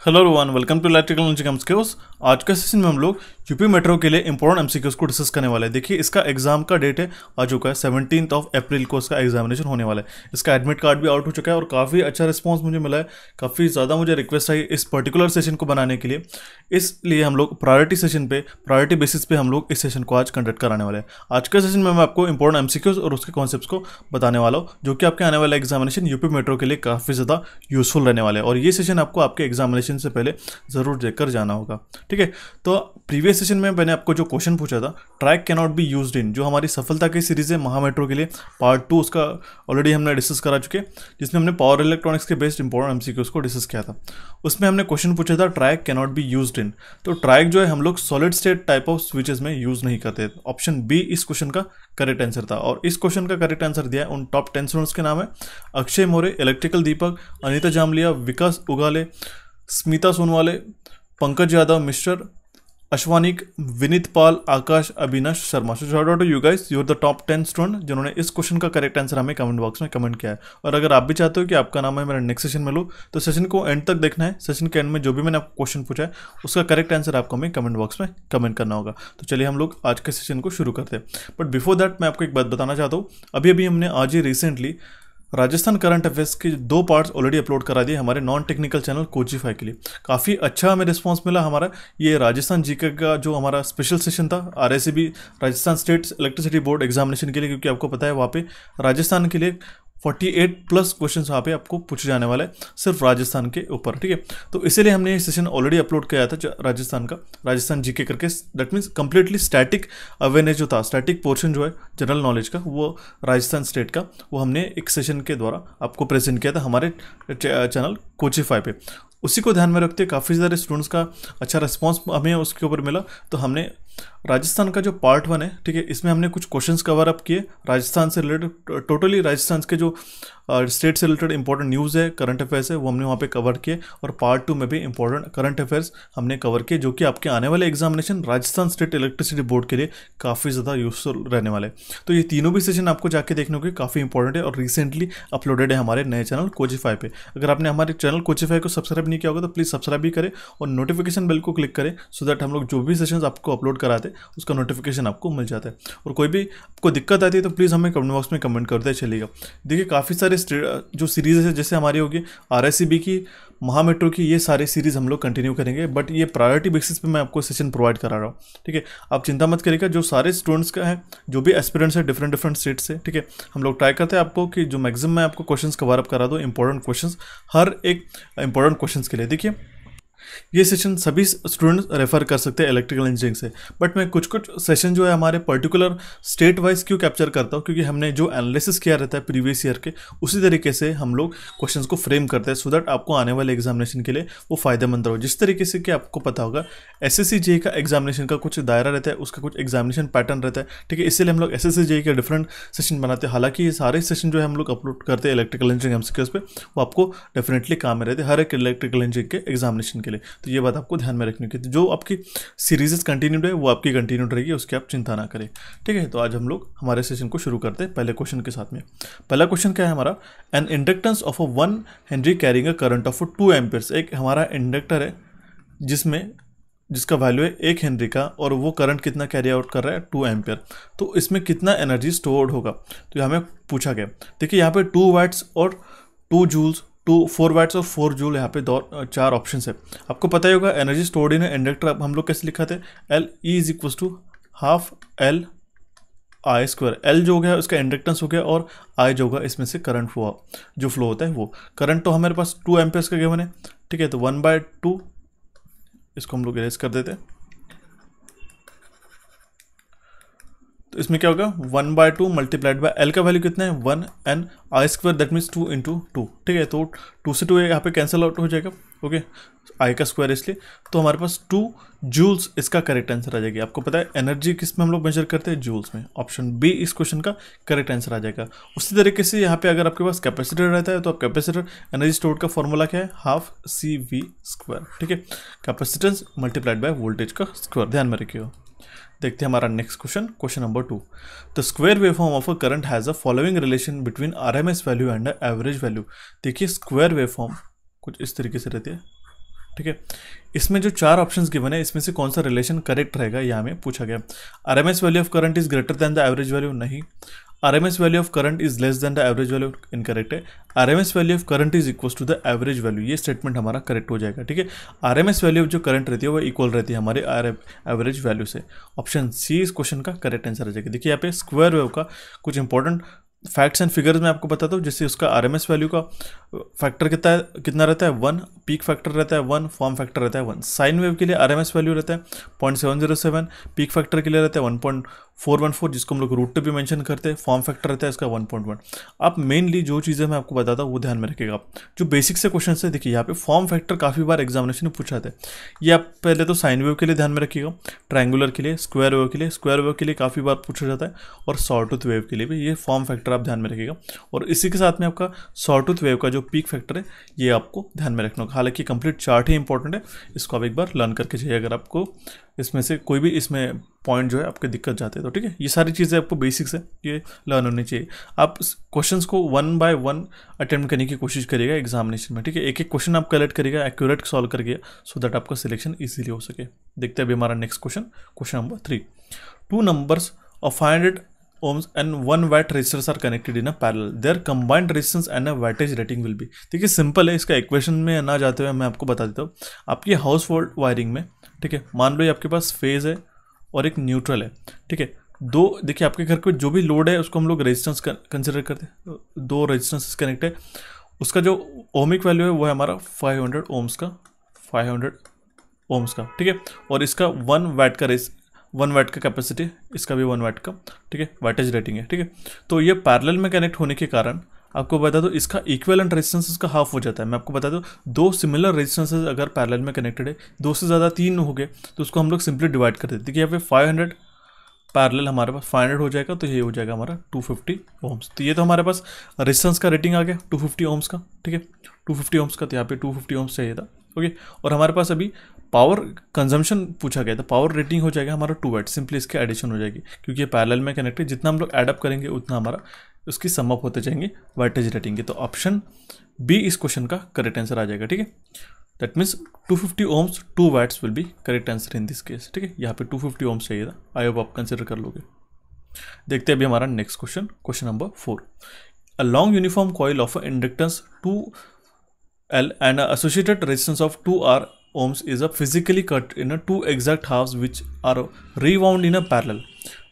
Hello Rohan welcome to electrical engineering skills आज का session में हम लोग यूपी मेट्रो के लिए इंपॉर्टेंट एमसीक्यूज को डिस्कस करने वाले हैं। देखिए, इसका एग्ज़ाम का डेट है आ चुका है सेवनटीन ऑफ़ अप्रैल को इसका एग्जामिनेशन होने वाला है। इसका एडमिट कार्ड भी आउट हो चुका है और काफ़ी अच्छा रिस्पॉन्स मुझे मिला है। काफ़ी ज़्यादा मुझे रिक्वेस्ट आई इस पर्टिकुलर सेशन को बनाने के लिए। इसलिए हम लोग प्रायोरिटी सेशन पे प्रायोरिटी बेसिस पे हम लोग इस सेशन को आज कंडक्ट कराने वाले हैं। आज के सेशन में मैं आपको इंपॉर्टेंट एमसीक्यूज और उसके कॉन्सेप्ट को बताने वाला हूँ, जो कि आपके आने वाला एग्जामिनेशन यूपी मेट्रो के लिए काफ़ी ज़्यादा यूजफुल रहने वाले हैं। और ये सेशन आपको आपके एग्जामिनेशन से पहले ज़रूर देखकर जाना होगा। ठीक है? तो प्रीवियस सेशन में मैंने आपको जो क्वेश्चन पूछा था triac cannot be used in जो हमारी सफलता की सीरीज़ है महा मेट्रो के लिए पार्ट टू उसका ऑलरेडी हमने डिस्कस करा चुके जिसमें हमने पावर इलेक्ट्रॉनिक्स के बेस्ट इंपॉर्टेंट एमसीक्यूज को डिस्कस किया था। उसमें हमने क्वेश्चन पूछा था triac can not be used in तो ट्रैक जो है हम लोग solid state type of switches में यूज़ नहीं करते ऑप्शन बी इस क्वेश्चन का करेक्ट आंसर था, और इस क्वेश्चन का करेक्ट आंसर दिया उन टॉप टेन स्टूडेंट्स के नाम है, Akshay More electrical Deepak, Anita Jamliya, Vikas Ugale, Smita Sonwale, Pankaj Yadav mister Ashwanik, Vineet Pal, Akash, Avinash Sharma. So shout out you guys your the top ten student जिन्होंने इस question का correct answer हमें comment box में comment किया है। और अगर आप भी चाहते हो कि आपका नाम है, मेरा नेक्स्ट सेशन में लो तो सेशन को एंड तक देखना है। सेशन के एंड में जो भी मैंने आपको क्वेश्चन पूछा है, उसका करेक्ट आंसर आपको हमें कमेंट बॉक्स में कमेंट करना होगा। तो चलिए हम लोग आज के सेशन को शुरू करते हैं। बट बिफोर दैट मैं आपको एक बात बताना चाहता हूँ। अभी अभी हमने आज ही रिसेंटली राजस्थान करंट अफेयर्स के दो पार्ट्स ऑलरेडी अपलोड करा दिए हमारे नॉन टेक्निकल चैनल कोचीफाई के लिए। काफ़ी अच्छा हमें रिस्पांस मिला हमारा। ये राजस्थान जीके का जो हमारा स्पेशल सेशन था are Rajasthan state electricity board examination के लिए, क्योंकि आपको पता है वहाँ पे राजस्थान के लिए 48 प्लस क्वेश्चन वहाँ पे आपको पूछे जाने वाला है, सिर्फ़ राजस्थान के ऊपर, ठीक है? तो इसीलिए हमने ये सेशन ऑलरेडी अपलोड किया था राजस्थान का। राजस्थान जीके करके that means completely static awareness जो था स्टैटिक पोर्शन जो है जनरल नॉलेज का, वो राजस्थान स्टेट का, वो हमने एक सेशन के द्वारा आपको प्रेजेंट किया था हमारे चैनल कोचिफाई पे। उसी को ध्यान में रखते काफ़ी सारे स्टूडेंट्स का अच्छा रिस्पॉन्स हमें उसके ऊपर मिला तो हमने राजस्थान का जो पार्ट वन है, ठीक है, इसमें हमने कुछ क्वेश्चंस कवर अप किए। राजस्थान से रिलेटेड टोटली राजस्थान के जो स्टेट से रिलेटेड इंपॉर्टेंट न्यूज़ है करंट अफेयर्स है, वो हमने वहाँ पे कवर किए। और पार्ट टू में भी इंपॉर्टेंट करंट अफेयर्स हमने कवर किए, जो कि आपके आने वाले examination Rajasthan state electricity board के लिए काफ़ी ज़्यादा यूजफुल रहने वाले तो ये तीनों भी सेशन आपको जाके देखने को काफ़ी इंपॉर्टेंट है और रिसेंटली अपलोडेड है हमारे नए चैनल कोचिफाई पे। अगर आपने हमारे चैनल कोचिफाई को सब्सक्राइब नहीं किया होगा तो प्लीज़ सब्सक्राइब भी करें और नोटिफिकेशन बेल को क्लिक करें सो दैट हम लोग जो भी सेशन आपको अपलोड कराते उसका नोटिफिकेशन आपको मिल जाता है। और कोई भी आपको दिक्कत आती है तो प्लीज़ हमें कमेंट बॉक्स में कमेंट करते चलिएगा। देखिए, काफ़ी सारे जो सीरीज़ है, जैसे हमारी होगी आर की महा मेट्रो की ये सारी सीरीज़ हम लोग कंटिन्यू करेंगे बट ये प्रायोरिटी बेसिस पे मैं आपको सेशन प्रोवाइड करा रहा हूँ। ठीक है? आप चिंता मत करिएगा, जो सारे स्टूडेंट्स का है, जो भी एस्पिरेंट्स है डिफरेंट डिफरेंट स्टेट से, ठीक है? हम लोग ट्राई करते हैं आपको कि जो मैक्सिमम मैं आपको क्वेश्चंस कवर अप करा दो इंपॉर्टेंट क्वेश्चंस हर एक इंपॉर्टेंट क्वेश्चंस के लिए। देखिए ये सेशन सभी स्टूडेंट्स रेफर कर सकते हैं इलेक्ट्रिकल इंजीनियरिंग से। बट मैं कुछ कुछ सेशन जो है हमारे पर्टिकुलर स्टेट वाइज क्यों कैप्चर करता हूँ, क्योंकि हमने जो एनालिसिस किया रहता है प्रीवियस ईयर के, उसी तरीके से हम लोग क्वेश्चंस को फ्रेम करते हैं सो दैट आपको आने वाले एग्जामिनेशन के लिए वो फ़ायदेमंद रहो। जिस तरीके से कि आपको पता होगा एस एस का एग्जामिनेशन का कुछ दायरा रहता है, उसका कुछ एग्जामिनेशन पैटर्न रहता है, ठीक है? इसीलिए हम लोग एस एस का डिफरेंट सेशन बनाते हैं। हालाँकि ये सारे सेशन जो है हम लोग अपलोड करते हैं इलेक्ट्रिकल इंजीनियरिंग एमसीक्यूज पे, वो आपको डेफिनेटली काम में रहते हैं, हर एक इलेक्ट्रिकल इंजीनियरिंग के एग्जामिनेशन के लिए। तो ये बात आपको ध्यान में रखनी होगी। जो आपकी सीरीज़ कंटिन्यूड है, वो आपकी कंटिन्यूड रहेगी, उसकी आप चिंता ना करें। ठीक है तो आज हम लोग हमारे सेशन को शुरू करते हैं पहले क्वेश्चन के साथ में। पहला क्वेश्चन क्या है हमारा? An inductance of a one henry carrying a current of two amperes एक हमारा इंडक्टर है, जिसमें, जिसका वैल्यू है एक हेनरी का, और वो करंट कितना कैरी आउट कर रहा है? टू एम्पियर तो इसमें कितना एनर्जी स्टोर्ड होगा? तो हमें पूछा गया। देखिए, यहाँ पे टू वाइट्स और टू जूल्स टू, फोर वाइट्स और फोर जूल यहाँ पे दो चार ऑप्शन है। आपको पता ही होगा एनर्जी स्टोर्ड इन इंडक्टर अब हम लोग कैसे लिखा थे? L E is equal to half L I square L जो हो गया, उसका इंडक्टेंस हो गया और आई जो होगा, इसमें से करंट हुआ। जो फ्लो होता है वो। करंट तो हमारे पास टू एम्पियर्स का गिवन है। ठीक है तो वन बाय टू इसको हम लोग इरेज कर देते हैं। तो इसमें क्या होगा? One by two multiplied by L का वैल्यू कितना है? One N I square that means two into two ठीक है तो टू से टू यहाँ पे कैंसिल आउट हो जाएगा। ओके आई का स्क्वायर इसलिए। तो हमारे पास टू जूल्स इसका करेक्ट आंसर आ जाएगा। आपको पता है एनर्जी किसमें हम लोग मेजर करते हैं? जूल्स में। ऑप्शन बी इस क्वेश्चन का करेक्ट आंसर आ जाएगा। उसी तरीके से यहाँ पे अगर आपके पास कैपेसिटर रहता है तो आप कैपेसिटर एनर्जी स्टोर का फॉर्मूला क्या है? हाफ़ सी वी स्क्वायर ठीक है? कैपेसिटेंस मल्टीप्लाइड बाय वोल्टेज का स्क्वायर ध्यान में रखिएगा देखते हैं हमारा next question question number two the square wave form of a current has a following relation between R M S value and average value देखिए स्क्वायर वेव फॉर्म कुछ इस तरीके से रहती है, ठीक है? इसमें जो चार ऑप्शन गिवन है, इसमें से कौन सा रिलेशन करेक्ट रहेगा, यह हमें पूछा गया। R M S value of current is greater than the average value नहीं. S value of current is less than the average value incorrect है? S value of current is equal to the average value ये statement हमारा correct हो जाएगा, ठीक है? S value जो current रहती है, वो इक्वल रहती है हमारे एवरेज वैल्यू से। ऑप्शन सी इस क्वेश्चन का करेक्ट आंसर आ जाएगा। देखिए यहाँ पे स्क्वायर वेव का कुछ इंपॉर्टेंट फैक्ट्स एंड फिगर्स मैं आपको बताता हूँ जैसे उसका RMS वैल्यू का फैक्टर कितना है, कितना रहता है? वन पीक फैक्टर रहता है वन फॉर्म फैक्टर रहता है वन साइन वेव के लिए RMS वैल्यू रहता है point seven zero seven peak factor के लिए रहता है one point four one four जिसको हम लोग रूट टू भी मेंशन करते हैं फॉर्म फैक्टर रहता है, इसका वन पॉइंट वन आप मेनली जो चीज़ें मैं आपको बताता हूँ, वो ध्यान में रखेगा जो बेसिक से क्वेश्चन है, देखिए यहाँ पे फॉर्म फैक्टर काफ़ी बार एग्जामिनेशन में पूछा था ये आप पहले तो साइन वेव के लिए ध्यान में रखिएगा ट्रायंगुलर के लिए स्क्वायर वेव के लिए स्क्वायर वेव के लिए काफ़ी बार पूछा जाता है, और सॉर्टूथ वेव के लिए भी ये फॉर्म फैक्टर आप ध्यान में रखिएगा। और इसी के साथ में आपका सॉर्टूथ वेव का जो पीक फैक्टर है, ये आपको ध्यान में रखना होगा। हालाँकि कंप्लीट चार्ट ही इंपॉर्टेंट है, इसको आप एक बार लर्न करके चाहिए अगर आपको इसमें से कोई भी इसमें पॉइंट जो है आपके दिक्कत जाते हैं। तो ठीक है, ये सारी चीज़ें आपको बेसिक्स है, ये लर्न होनी चाहिए। आप क्वेश्चंस को वन बाय वन अटेम्प्ट करने की कोशिश करिएगा एग्जामिनेशन में, ठीक है? एक एक क्वेश्चन आप कलेक्ट करिएगा एक्यूरेट सॉल्व करिए सो दैट आपका सिलेक्शन ईजिली हो सके। देखते अभी हमारा next question question number three two numbers of five hundred ohms and 1 watt resistors are connected in a parallel. Their combined resistance and a wattage rating will be. देखिए simple है, इसका equation में ना जाते हुए मैं आपको बता देता हूँ। आपकी हाउस होल्ड वायरिंग में ठीक है? मान लो ये आपके पास फ़ेज़ है और एक न्यूट्रल है, ठीक है? दो, देखिए आपके घर पे जो भी लोड है, उसको हम लोग रेजिस्टेंस कंसिडर करते हैं। दो रेजिस्टेंस कनेक्ट है, उसका जो ओमिक वैल्यू है, वो है हमारा 500 ओम्स का 500 ओम्स का, ठीक है? और इसका वन वैट का रेस वन वैट का कैपेसिटी इसका भी वन वैट का, ठीक है? वैटेज रेटिंग है, ठीक है? तो ये पैरेलल में कनेक्ट होने के कारण आपको बता दो, इसका इक्वलेंट रेजिस्टेंस इसका हाफ़ हो जाता है। मैं आपको बता दूँ, दो सिमिलर रेजिस्टेंसेज अगर पैरेलल में कनेक्टेड है, दो से ज़्यादा तीन हो गए तो उसको हम लोग सिंपली डिवाइड कर देते देखिए, यहाँ पे फाइव हंड्रेड पैरेलल हमारे पास फाइव हंड्रेड हो जाएगा तो ये हो जाएगा हमारा टू फिफ्टी ओम्स तो ये तो हमारे पास रेजिस्टेंस का रेटिंग आ गया टू फिफ्टी ओम्स का, ठीक है? टू फिफ्टी ओम्स का तो यहाँ पे टू फिफ्टी ओम्स चाहिए था, ओके? और हमारे पास अभी पावर कंजम्पशन पूछा गया था पावर रेटिंग हो जाएगा हमारा टू वाट सिंपली इसके एडिशन हो जाएगी, क्योंकि ये पैरेलल में कनेक्टेड जितना हम लोग एडअप करेंगे, उतना हमारा उसकी समअप होते जाएँगे वाटेज रेटिंग के। तो ऑप्शन बी इस क्वेश्चन का करेक्ट आंसर आ जाएगा, ठीक है? That means 250 fifty ohms two watts will be correct answer in this case ठीक है? यहाँ पे 250 फिफ्टी ओम्स चाहिए था। आई होप आप कंसिडर कर लोगे। देखते हैं अभी हमारा next question question number four a long uniform coil of inductance two L and associated resistance of 2R ohms is a physically cut in a two exact halves which are rewound in a parallel.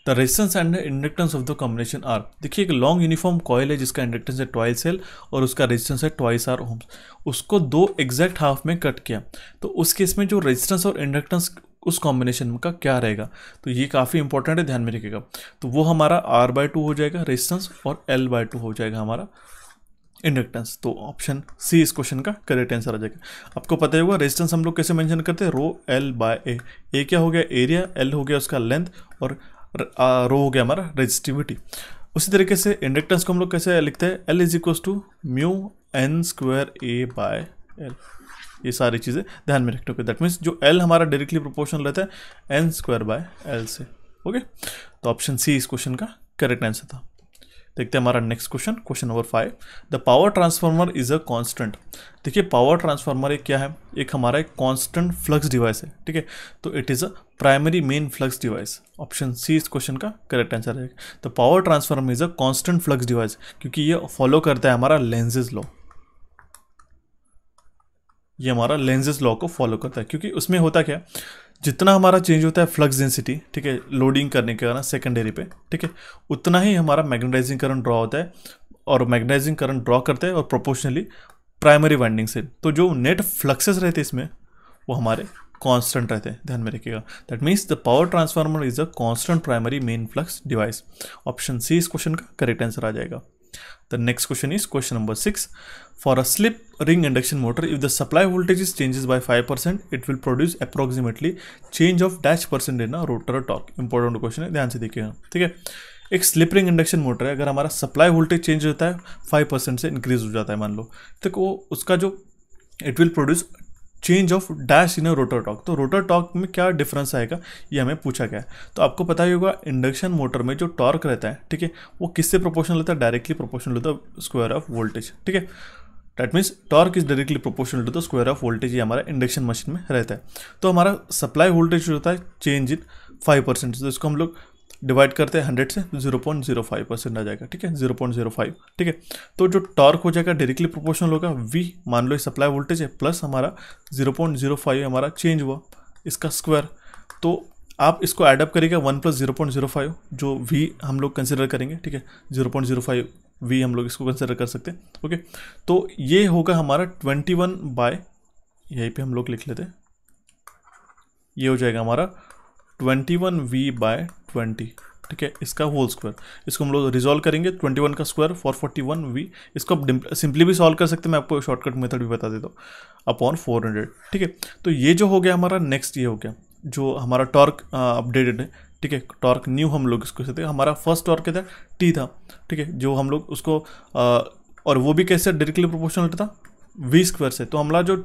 The resistance and inductance of the combination are देखिए एक long uniform coil है जिसका inductance है twice cell और उसका resistance है twice our homes उसको दो एग्जैक्ट हाफ़ में कट किया। तो उस केस में जो रेजिस्टेंस और इंडक्टेंस उस कॉम्बिनेशन का क्या रहेगा? तो ये काफ़ी इंपॉर्टेंट है, ध्यान में रखिएगा। तो वो हमारा आर बाय टू हो जाएगा रेजिस्टेंस और एल बाय टू हो जाएगा हमारा इंडक्टेंस तो ऑप्शन सी इस क्वेश्चन का करेक्ट आंसर आ जाएगा। आपको पता ही होगा रेजिस्टेंस हम लोग कैसे मेंशन करते हैं? रो एल बाय ए क्या हो गया? एरिया एल हो गया उसका लेंथ और रो हो गया हमारा रजिस्टिविटी। उसी तरीके से इंडक्टेंस को हम लोग कैसे लिखते हैं? L is equals to mu N square A by L ये सारी चीज़ें ध्यान में रखते हो। दैट मीन्स जो एल हमारा डायरेक्टली प्रोपोर्शनल रहता है एन स्क्वायर बाय एल से। ओके तो ऑप्शन सी इस क्वेश्चन का करेक्ट आंसर था। देखते हैं हमारा next question question number five the power transformer is a constant देखिए पावर ट्रांसफार्मर एक क्या है? एक हमारा एक कांस्टेंट फ्लक्स डिवाइस है, ठीक है? तो it is a primary main flux device option C इस क्वेश्चन का करेक्ट आंसर है the power transformer is a constant flux device क्योंकि ये फॉलो करता है हमारा लेंजेज लॉ ये हमारा लेंजेस लॉ को फॉलो करता है क्योंकि उसमें होता क्या जितना हमारा चेंज होता है फ्लक्स डेंसिटी ठीक है लोडिंग करने के कारण सेकेंडरी पे, ठीक है, उतना ही हमारा मैग्नेटाइजिंग करंट ड्रॉ होता है और मैग्नेटाइजिंग करंट ड्रॉ करते हैं और प्रोपोर्शनली प्राइमरी वाइंडिंग से। तो जो नेट फ्लक्सेस रहते इसमें, वो हमारे कांस्टेंट रहते हैं, ध्यान में रखिएगा। That means the power transformer is a constant primary main flux device option C इस क्वेश्चन का करेक्ट आंसर आ जाएगा। The next question is question number 6. For a slip ring induction motor, if the supply voltage is changes by 5%, it will produce approximately change of dash percent in a rotor torque. Important question है ध्यान से देखिएगा ठीक है एक slip ring induction motor है अगर हमारा सप्लाई वोल्टेज चेंज होता है फाइव परसेंट से इंक्रीज हो जाता है मान लो तो वो उसका जो it will produce change of dash in rotor torque तो रोटर टॉक में क्या डिफरेंस आएगा? ये हमें पूछा गया तो आपको पता ही होगा इंडक्शन मोटर में जो टॉर्क रहता है, ठीक है, वो किससे प्रोपोर्शनल होता है? डायरेक्टली प्रोपोर्शनल होता है स्क्वायर ऑफ़ वोल्टेज ठीक है? That means torque is directly proportional to the square of voltage ये हमारा इंडक्शन मशीन में रहता है। तो हमारा सप्लाई वोल्टेज जो होता है चेंज इन फाइव परसेंट तो इसको हम लोग डिवाइड करते हैं हंड्रेड से zero point zero five percent आ जाएगा, ठीक है? ज़ीरो पॉइंट ज़ीरो फाइव ठीक है? तो जो टॉर्क हो जाएगा डायरेक्टली प्रोपोर्शनल होगा वी मान लो सप्लाई वोल्टेज है प्लस हमारा ज़ीरो पॉइंट ज़ीरो फाइव हमारा चेंज हुआ, इसका स्क्वायर तो आप इसको एडअप करिएगा one plus zero point zero five जो वी हम लोग कंसिडर करेंगे, ठीक है? Zero point zero five V हम लोग इसको कंसिडर कर सकते हैं, ओके? तो ये होगा हमारा ट्वेंटी वन बाय यहीं पे हम लोग लिख लेते हैं। ये हो जाएगा हमारा twenty one V by twenty ठीक है? इसका होल स्क्वायर इसको हम लोग रिजॉल्व करेंगे ट्वेंटी वन का square four forty one V इसको आप सिंपली भी सॉल्व कर सकते हैं मैं आपको शॉर्टकट मेथड भी बता देता हूँ। अपॉन फोर हंड्रेड ठीक है? तो ये जो हो गया हमारा नेक्स्ट ये हो गया जो हमारा टॉर्क अपडेटेड है ठीक है? टॉर्क न्यू हम लोग इसको हैं। हमारा फ़र्स्ट टॉर्क क्या था? टी था ठीक है? जो हम लोग उसको आ, और वो भी कैसे डायरेक्टली प्रोपोर्शनल था? वी स्क्वायर से। तो हमारा जो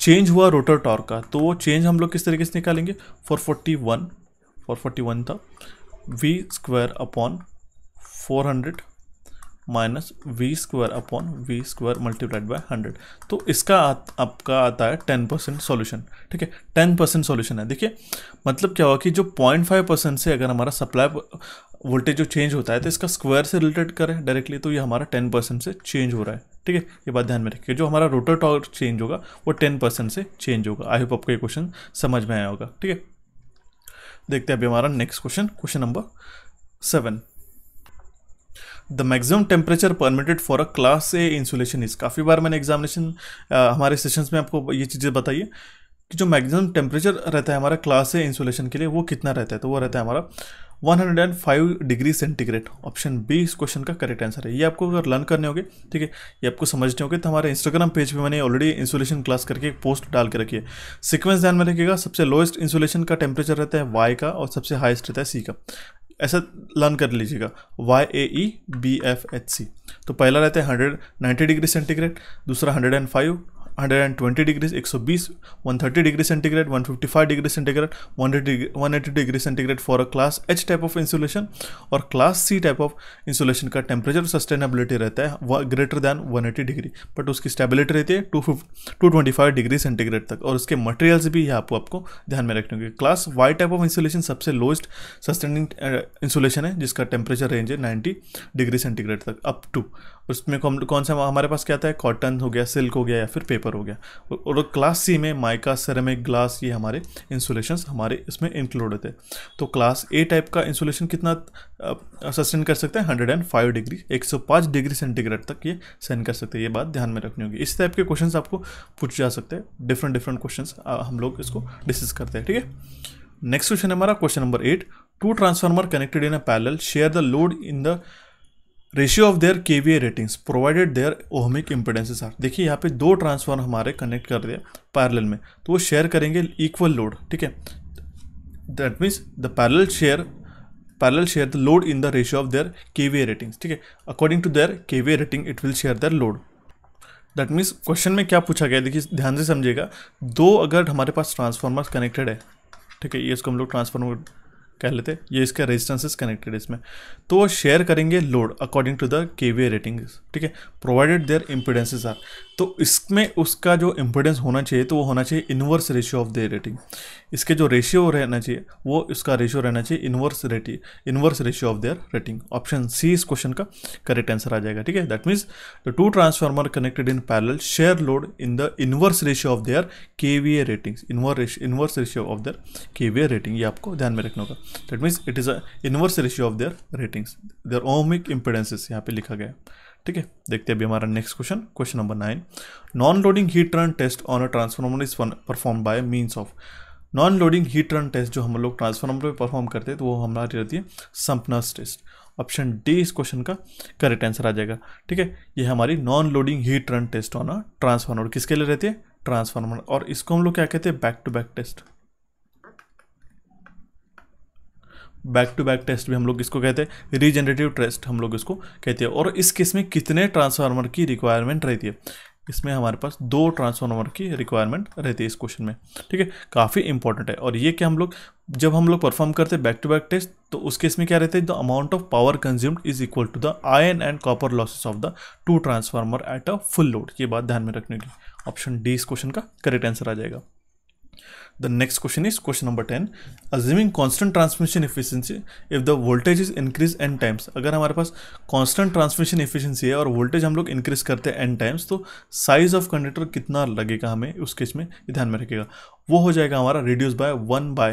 चेंज हुआ रोटर टॉर्क का तो वो चेंज हम लोग किस तरीके से निकालेंगे? Four forty one four forty one था। V square upon four hundred minus V square upon V square multiplied by hundred तो इसका आ, आपका आता है टेन परसेंट सोल्यूशन ठीक है? टेन परसेंट सोल्यूशन है। देखिए मतलब क्या हुआ कि जो पॉइंट फाइव परसेंट से अगर हमारा सप्लाई वोल्टेज जो चेंज होता है तो इसका स्क्वायर से रिलेटेड करें डायरेक्टली तो ये हमारा टेन परसेंट से चेंज हो रहा है ठीक है? ये बात ध्यान में रखिए। जो हमारा रोटर टॉर्क चेंज होगा वो टेन परसेंट से चेंज होगा। आई होप आपको ये क्वेश्चन समझ में आया होगा ठीक है? देखते हैं अभी हमारा next question question number seven the maximum temperature permitted for a class A insulation is काफ़ी बार मैंने एग्जामिनेशन हमारे सेशंस में आपको ये चीज़ें बताइए कि जो मैक्सिमम टेम्परेचर रहता है हमारा क्लास ए इंसुलेशन के लिए, वो कितना रहता है? तो वो रहता है हमारा 105 डिग्री सेंटीग्रेड। ऑप्शन बी इस क्वेश्चन का करेक्ट आंसर है। ये आपको अगर लर्न करने होंगे, ठीक है? ये आपको समझने होंगे। तो हमारे इंस्टाग्राम पेज पे मैंने ऑलरेडी इंसुलेशन क्लास करके एक पोस्ट डाल के रखी है। सिक्वेंस ध्यान में रखिएगा, सबसे लोएस्ट इंसुलेशन का टेम्परेचर रहता है वाई का और सबसे हाइस्ट रहता है सी का। ऐसा लर्न कर लीजिएगा। Y A E B F H C तो पहला रहता है हंड्रेड नाइन्टी डिग्री सेंटीग्रेड, दूसरा hundred and five hundred and twenty degree एक सौ बीस one thirty degree centigrade one fifty five degree centigrade one eighty degree centigrade for a class H type of insulation और class C type of insulation का temperature sustainability रहता है greater than one eighty degree but उसकी stability रहती है two two twenty five degree centigrade तक। और उसके मटेरियल्स भी यहाँ आपको आपको ध्यान में रखने होंगे। Class Y type of insulation सबसे लोएस्ट सस्टेनिंग इंसुलेशन है, जिसका टेम्परेचर रेंज है नाइन्टी डिग्री सेंटीग्रेड तक अप टू उसमें कौन कौन सा, हमारे पास क्या आता है कॉटन हो गया सिल्क हो गया या फिर पेपर हो गया। और क्लास सी में माइका सेरेमिक ग्लास ये हमारे इंसुलेशन हमारे इसमें इंक्लूड होते तो क्लास ए टाइप का इंसुलेशन कितना सस्टेन कर सकते हैं? हंड्रेड एंड फाइव डिग्री एक सौ पाँच डिग्री सेंटीग्रेड तक ये सेंड कर सकते हैं। ये बात ध्यान में रखनी होगी। इस टाइप के क्वेश्चन आपको पूछ जा सकते हैं। डिफरेंट डिफरेंट क्वेश्चन हम लोग इसको डिस्कस करते हैं, ठीक है? नेक्स्ट क्वेश्चन हमारा question number eight two transformer connected in a parallel share the load in the ratio of their K V ratings provided their ohmic impedances are देखिए, यहाँ पे दो ट्रांसफार्मर हमारे कनेक्ट कर दिया पैरेलल में। तो वो शेयर करेंगे इक्वल लोड ठीक है? That means the parallel share parallel share the load in the ratio of their K V A ratings ठीक है? According to their K V A rating it will share their load that means question में क्या पूछा गया? देखिए, ध्यान से समझिएगा। दो अगर हमारे पास ट्रांसफार्मर कनेक्टेड है, ठीक है? ये इसको हम लोग ट्रांसफार्मर कह लेते हैं, ये इसका रेजिस्टेंसेस कनेक्टेड इसमें। तो वो शेयर करेंगे load according to the K rating ठीक है? प्रोवाइडेड देयर इम्पिडेंसेज आर तो इसमें उसका जो इम्पोर्टेंस होना चाहिए तो वो होना चाहिए inverse ratio of the rating इसके जो रेशियो रहना चाहिए, वो इसका रेशियो रहना चाहिए inverse ratio inverse ratio of their rating option C इस क्वेश्चन का करेक्ट आंसर आ जाएगा, ठीक है? That means the two transformer connected in parallel share load in the inverse ratio of their K V A ratings inverse ratio of their K V A rating ये आपको ध्यान में रखना होगा। That means it is a inverse ratio of their ratings their ohmic impedances यहाँ पे लिखा गया ठीक है, देखते हैं अभी हमारा next question question number nine non loading heat run test on a transformer is perform by means of non loading heat run test जो हम लोग ट्रांसफॉर्मर पे परफॉर्म करते हैं तो वो हमारी रहती है संपनस टेस्ट ऑप्शन डी इस क्वेश्चन का करेक्ट आंसर आ जाएगा। ठीक है, ये हमारी non loading heat run test on a transformer किसके लिए रहती है? ट्रांसफॉर्मर और इसको हम लोग क्या कहते हैं? Back to back test back to back test भी हम लोग इसको कहते हैं रीजनरेटिव टेस्ट हम लोग इसको कहते हैं। और इस केस में कितने ट्रांसफार्मर की रिक्वायरमेंट रहती है? इसमें हमारे पास दो ट्रांसफार्मर की रिक्वायरमेंट रहती है इस क्वेश्चन में, ठीक है? काफ़ी इंपॉर्टेंट है। और ये क्या हम लोग, जब हम लोग परफॉर्म करते हैं बैक टू बैक टेस्ट तो उस केस में क्या रहते हैं? The amount of power consumed is equal to the iron and copper losses of the two transformer at a full load ये बात ध्यान में रखने की ऑप्शन डी इस क्वेश्चन का करेक्ट आंसर आ जाएगा। The next question is question number 10. Assuming constant transmission efficiency, if the voltage is increased n times, अगर हमारे पास constant transmission efficiency है और voltage हम लोग increase करते हैं n times तो size of conductor कितना लगेगा हमें उस केस में ध्यान में रखेगा वो हो जाएगा हमारा reduce by 1 by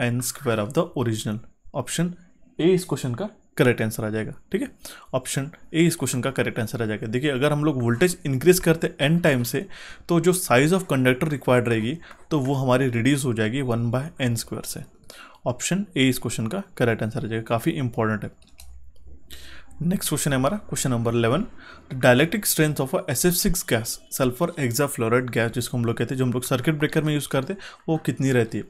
n square of the original option A इस क्वेश्चन का करेक्ट आंसर आ जाएगा, ठीक है? ऑप्शन ए इस क्वेश्चन का करेक्ट आंसर आ जाएगा। देखिए, अगर हम लोग वोल्टेज इंक्रीज करते हैं एन टाइम से तो जो साइज़ ऑफ़ कंडक्टर रिक्वायर्ड रहेगी तो वो हमारी रिड्यूस हो जाएगी वन बाय एन स्क्वायर से। ऑप्शन ए इस क्वेश्चन का करेक्ट आंसर आ जाएगा, काफ़ी इंपॉर्टेंट है। नेक्स्ट क्वेश्चन है हमारा question number eleven dielectric strength of S F six gas sulphur hexafluoride gas जिसको हम लोग कहते हैं, जो हम लोग सर्किट ब्रेकर में यूज़ करते हैं, वो कितनी रहती है?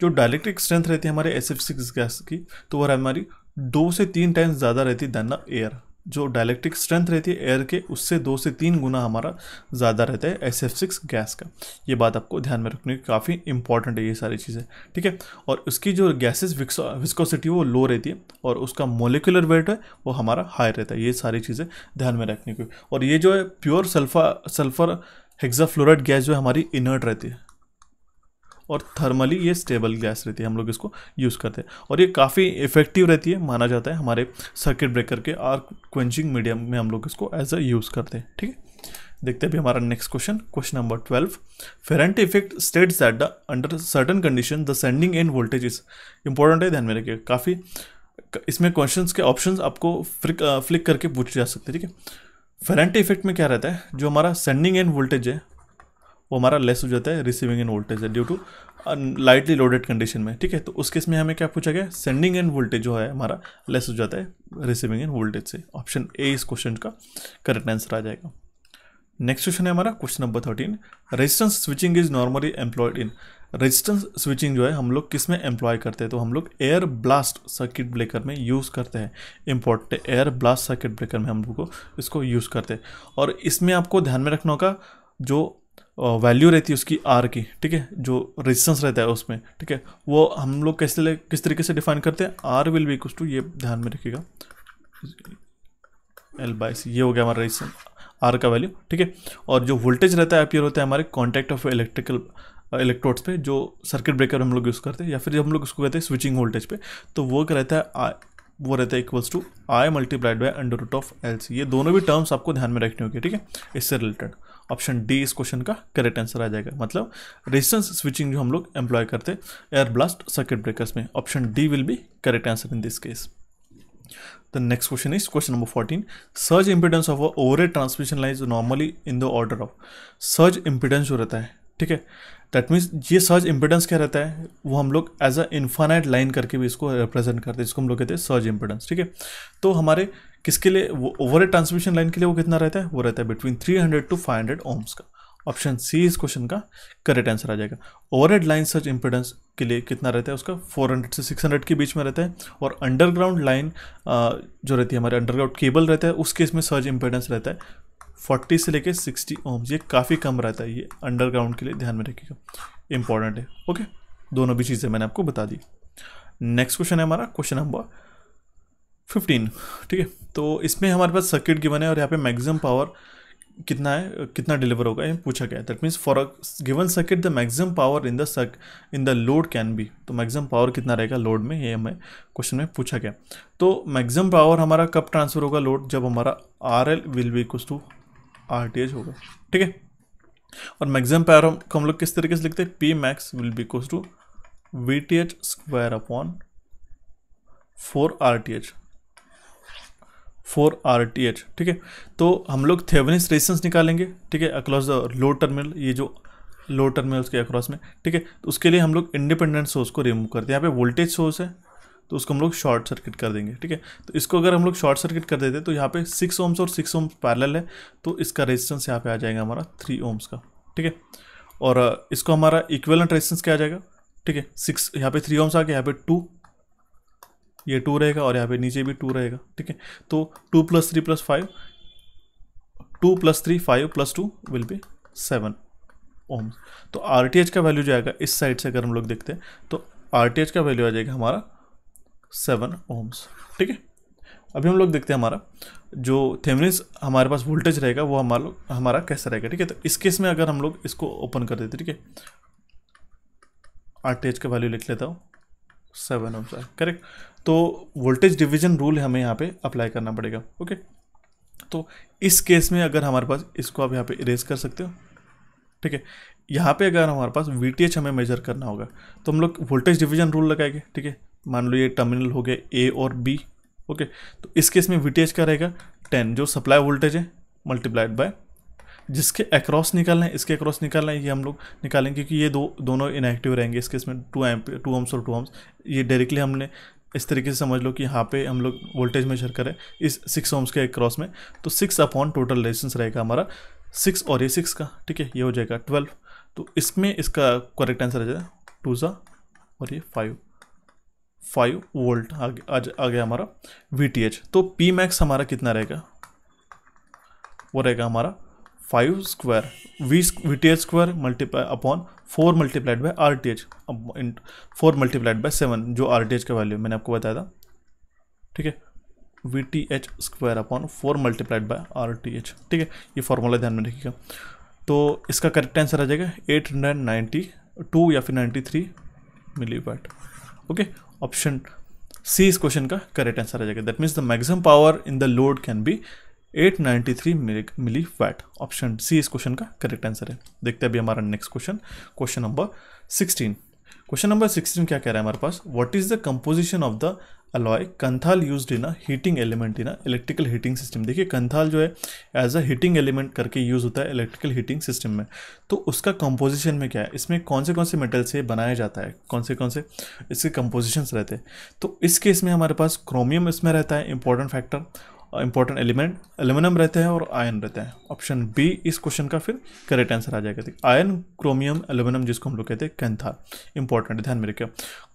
जो डायलेक्ट्रिक स्ट्रेंथ रहती है हमारे एस एफ़ सिक्स गैस की तो वह हमारी दो से तीन टाइम्स ज़्यादा रहती देन द एयर जो डायलेक्ट्रिक स्ट्रेंथ रहती है एयर के, उससे दो से तीन गुना हमारा ज़्यादा रहता है एस एफ़ सिक्स गैस का. ये बात आपको ध्यान में रखने की काफ़ी इंपॉर्टेंट है ये सारी चीज़ें, ठीक है? और उसकी जो गैसेस विस्कोसिटी वो लो रहती है और उसका मोलिकुलर वेट है, वो हमारा हाई रहता है. ये सारी चीज़ें ध्यान में रखने की और ये जो है pure sulpha sulphur hexafluoride gas जो है, हमारी इनर्ट रहती है. और थर्मली ये स्टेबल गैस रहती है, हम लोग इसको यूज़ करते हैं। और ये काफ़ी इफ़ेक्टिव रहती है, माना जाता है हमारे सर्किट ब्रेकर के आर्क क्वेंचिंग मीडियम में हम लोग इसको एज अ यूज़ करते हैं, ठीक है? देखते हैं भी हमारा next question question number twelve Ferranti effect states that the under certain condition the sending end voltage is important है, ध्यान में रखिए। काफ़ी इसमें क्वेश्चंस के ऑप्शंस आपको फ्लिक फ्लिक करके पूछे जा सकते हैं, ठीक है? फेरेंट इफ़ेक्ट में क्या रहता है? जो हमारा सेंडिंग एंड वोल्टेज है वो हमारा लेस हो जाता है रिसीविंग एंड वोल्टेज है due to lightly loaded condition में, ठीक है? तो उस केस में हमें क्या पूछा गया? सेंडिंग एंड वोल्टेज जो है हमारा लेस हो जाता है रिसीविंग एंड वोल्टेज से। ऑप्शन ए इस क्वेश्चन का करेक्ट आंसर आ जाएगा। नेक्स्ट क्वेश्चन है हमारा question number thirteen resistance switching is normally employed in resistance switching जो है हम लोग किसमें एम्प्लॉय करते हैं? तो हम लोग एयर ब्लास्ट सर्किट ब्रेकर में यूज़ करते हैं। Important air blast circuit breaker में हम लोग को इसको यूज़ करते हैं। और इसमें आपको ध्यान में रखना होगा, जो वैल्यू रहती है उसकी आर की, ठीक है? जो रेजिस्टेंस रहता है उसमें, ठीक है? वो हम लोग कैसे ले किस तरीके से डिफाइन करते हैं? R will be equal to ये ध्यान में रखिएगा। एल बाई सी ये हो गया हमारा रेजिस्टेंस आर का वैल्यू ठीक है? और जो वोल्टेज रहता है अपियर होता है हमारे कॉन्टैक्ट ऑफ़ इलेक्ट्रिकल इलेक्ट्रोड्स पे, जो सर्किट ब्रेकर हम लोग यूज़ करते हैं, या फिर हम लोग उसको कहते हैं स्विचिंग वोल्टेज पे तो वो क्या रहता है? वो रहता है equals to I multiplied by under root of L C ये दोनों भी टर्म्स आपको ध्यान में रखनी होगी, ठीक है? इससे रिलेटेड ऑप्शन डी इस क्वेश्चन का करेक्ट आंसर आ जाएगा। मतलब रेजिस्टेंस स्विचिंग जो हम लोग एम्प्लॉय करते हैं एयर ब्लास्ट सर्किट ब्रेकर्स में option D will be correct answer in this case the next question is question number fourteen surge impedance of over transmission line normally in the order of surge impedance जो रहता है, ठीक है? That means ये surge impedance क्या रहता है? वो हम लोग एज अ इन्फानाइट लाइन करके भी इसको रिप्रेजेंट करते हैं, जिसको हम लोग कहते हैं सर्ज इम्पिडेंस ठीक है? तो हमारे किसके लिए, वो ओवर ट्रांसमिशन लाइन के लिए वो कितना रहता है? वो रहता है बिटवीन 300 टू 500 ओम्स का। ऑप्शन सी इस क्वेश्चन का करेक्ट आंसर आ जाएगा। ओवर लाइन सर्च इम्पिडेंस के लिए कितना रहता है उसका? 400 से 600 के बीच में रहता है। और अंडरग्राउंड लाइन जो रहती है हमारे अंडरग्राउंड केबल रहता है, उस केस में सर्च इम्पिडेंस रहता है। 40 से लेके 60 ओम्स, ये काफ़ी कम रहता है, ये अंडरग्राउंड के लिए ध्यान में रखिएगा। इंपॉर्टेंट है ओके दोनों भी चीज़ें मैंने आपको बता दी। नेक्स्ट क्वेश्चन है हमारा क्वेश्चन नंबर फिफ्टीन ठीक है? तो इसमें हमारे पास सर्किट गिवन है और यहाँ पे मैक्सिमम पावर कितना है, कितना डिलीवर होगा, ये पूछा गया है। That means for a given circuit the maximum power in the circuit in the load can be तो मैक्सिमम पावर कितना रहेगा लोड में, ये हमें क्वेश्चन में पूछा गया। तो मैक्सिमम पावर हमारा कब ट्रांसफ़र होगा लोड जब हमारा R L will be equals to R T H होगा। ठीक है? और मैक्सिमम पावर को हम लोग किस तरीके से लिखते हैं? P max will be equals to V T H square upon four R T H four R T H ठीक है? तो हम लोग थेवनिस रेजिस्टेंस निकालेंगे, ठीक है? अक्रॉस द लो टर्मिनल ये जो लो टर्मिनल के अक्रॉस में, ठीक है? तो उसके लिए हम लोग इंडिपेंडेंट सोर्स को रिमूव करते हैं। यहाँ पे वोल्टेज सोर्स है तो उसको हम लोग शॉर्ट सर्किट कर देंगे, ठीक है? तो इसको अगर हम लोग शॉर्ट सर्किट कर देते तो यहाँ पे सिक्स ओम्स और सिक्स ओम्स पैरेलल है तो इसका रेजिस्टेंस यहाँ पे आ जाएगा हमारा थ्री ओम्स का, ठीक है? और इसको हमारा इक्वेलेंट रेजिस्टेंस क्या आ जाएगा, ठीक है? सिक्स यहाँ पे थ्री ओम्स आ गया, यहाँ पे टू ये टू रहेगा और यहाँ पे नीचे भी टू रहेगा, ठीक है? तो two plus three plus five two plus three five plus two will be seven ohms तो आर का वैल्यू जो आएगा, इस साइड से अगर हम लोग देखते हैं तो आर का वैल्यू आ जाएगा हमारा सेवन ओम्स, ठीक है? अभी हम लोग देखते हैं हमारा, जो थेमनिस हमारे पास वोल्टेज रहेगा, वो हमारा लोग हमारा कैसा रहेगा, ठीक है? तो इस केस में अगर हम लोग इसको ओपन कर देते, ठीक है? आर टी एच का वैल्यू लिख लेता हूँ, सेवन ओम्स है, करेक्ट? तो वोल्टेज डिवीज़न रूल हमें यहाँ पे अप्लाई करना पड़ेगा, ओके? तो इस केस में अगर हमारे पास इसको आप यहाँ पे इरेज कर सकते हो, ठीक है? यहाँ पे अगर हमारे पास वी हमें मेजर करना होगा तो हम लोग वोल्टेज डिवीज़न रूल लगाएँगे, ठीक है? मान लो ये टर्मिनल हो गए ए और बी ओके तो इस केस में वी का रहेगा? टेन जो सप्लाई वोल्टेज है मल्टीप्लाइड बाय जिसके अक्रॉस निकालना है, इसके अक्रॉस निकालना है, ये हम लोग निकालेंगे क्योंकि ये दो, दोनों इनएक्टिव रहेंगे इस केस में टू एम टू ओम्स और टू ओम्स ये डायरेक्टली हमने इस तरीके से समझ लो कि यहाँ पे हम लोग वोल्टेज मेजर करें इस सिक्स ओम्स के क्रॉस में। तो सिक्स अपॉन टोटल रेजिस्टेंस रहेगा हमारा सिक्स और ये सिक्स का, ठीक है? ये हो जाएगा ट्वेल्व तो इसमें इसका करेक्ट आंसर आ जाएगा टू ज़ा और ये फाइव फाइव वोल्ट आ, आ गया हमारा वी टी एच तो पी मैक्स हमारा कितना रहेगा? वो रहेगा हमारा five square. V V T H square multiply upon four multiplied by R T H four multiplied by seven जो आर टी एच का वैल्यू मैंने आपको बताया था। ठीक है? V T H square upon four multiplied by R T H ठीक है? ये फॉर्मूला ध्यान में रखिएगा। तो इसका करेक्ट आंसर आ जाएगा एट हंड्रेड नाइन्टी टू या फिर ninety three milliwatt okay option C इस क्वेश्चन का करेक्ट आंसर आ जाएगा. That means the maximum power in the load can be 893 milliwatt option C इस क्वेश्चन का करेक्ट आंसर है. देखते हैं अभी हमारा next question question number 16 question number 16 क्या कह रहा है हमारे पास? What is the composition of the alloy Kanthal used in a heating element in a electrical heating system देखिए, कंथाल जो है एज अ हीटिंग एलिमेंट करके यूज़ होता है इलेक्ट्रिकल हीटिंग सिस्टम में। तो उसका कंपोजिशन में क्या है? इसमें कौन से कौन से मेटल से बनाया जाता है? कौन से? कौन से इसके कंपोजिशंस रहते हैं। तो इस केस में हमारे पास क्रोमियम इसमें रहता है important factor important element aluminium रहते हैं और आयन रहते हैं। ऑप्शन बी इस क्वेश्चन का फिर करेक्ट आंसर आ जाएगा। आयन क्रोमियम एल्यूमिनियम जिसको हम लोग कहते हैं, कैंथा। इंपॉर्टेंट ध्यान में रखिए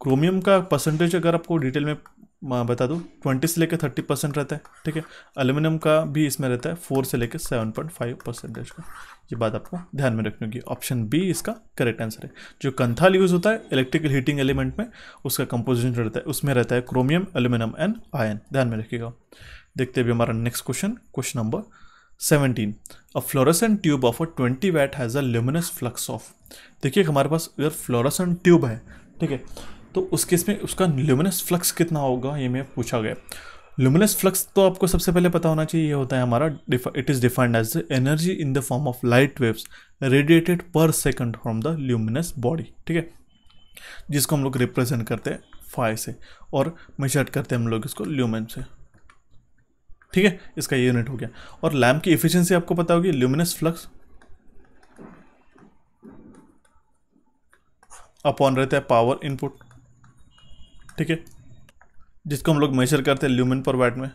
क्रोमियम का परसेंटेज अगर आपको डिटेल में बता दूँ ट्वेंटी से लेकर थर्टी परसेंट रहता है, ठीक है? एल्यूमिनियम का भी इसमें रहता है फोर से लेकर सेवन पॉइंट फाइव परसेंटेज का। ये बात आपको ध्यान में रखनी होगी। ऑप्शन बी इसका करेक्ट आंसर है। जो कंथाल यूज़ होता है इलेक्ट्रिकल हीटिंग एलिमेंट में, उसका कंपोजिशन रहता है, उसमें रहता है क्रोमियम एल्यूमिनियम एंड आयन ध्यान में रखिएगा। देखते हैं हमारा next question question number seventeen a fluorescent tube of a twenty watt has a luminous flux of देखिए हमारे पास अगर फ्लोरेसेंट ट्यूब है, ठीक है तो उस केस में उसका ल्यूमिनस फ्लक्स कितना होगा, ये मैं पूछा गया। ल्यूमिनस फ्लक्स तो आपको सबसे पहले पता होना चाहिए, ये होता है हमारा it is defined as energy in the form of light waves radiated per second from the luminous body ठीक है? जिसको हम लोग रिप्रेजेंट करते हैं फाइव से, और मेजर करते हैं हम लोग इसको ल्यूमिन से, ठीक है? इसका यूनिट हो गया। और लैम्प की एफिशिएंसी आपको पता होगी ल्यूमिनस फ्लक्स अपॉन रहता है पावर इनपुट ठीक है? जिसको हम लोग मेजर करते हैं ल्यूमिन पर वाट में।